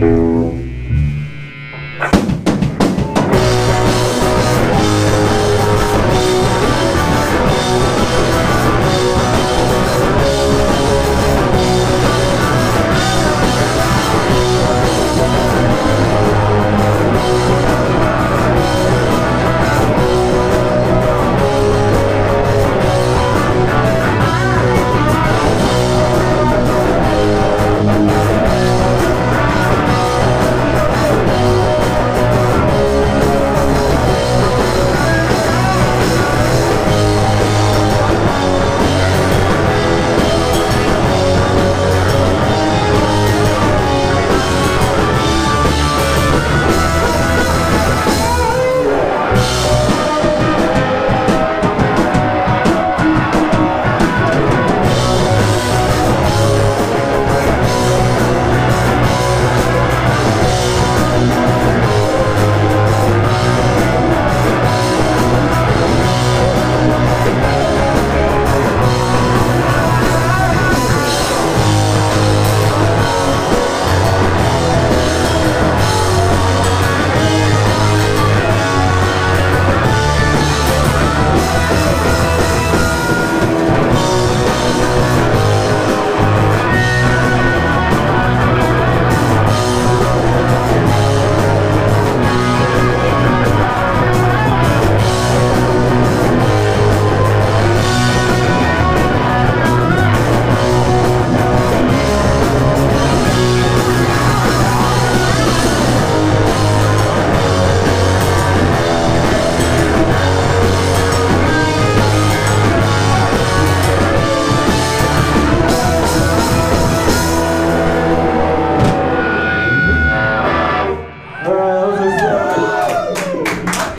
you.